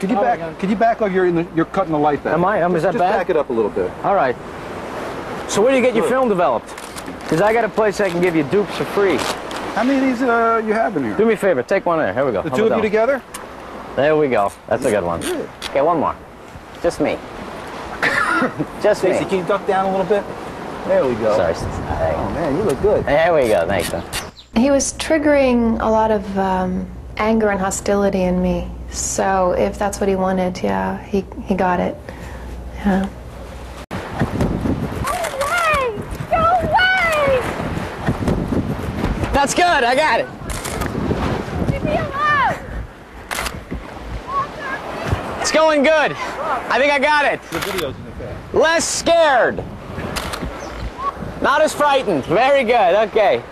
Could you back? Could you back like you're in the, you're cutting the light back? Am I? Um, is that Just bad? back it up a little bit. All right. So where do you get your film developed? Because I got a place I can give you dupes for free. How many of these uh, you have in here? Do me a favor, take one there. Here we go. The How two of you one? together? There we go. That's a good one. Okay, one more. Just me. Just me. Stacey, can you duck down a little bit? There we go. Sorry. Oh man, you look good. There we go. Thanks. man. He was triggering a lot of um, anger and hostility in me. So if that's what he wanted, yeah, he, he got it. Yeah. away! Go away! That's good. I got it. Leave me alone! It's going good. I think I got it. The video's in the back. Less scared. Not as frightened. Very good. Okay.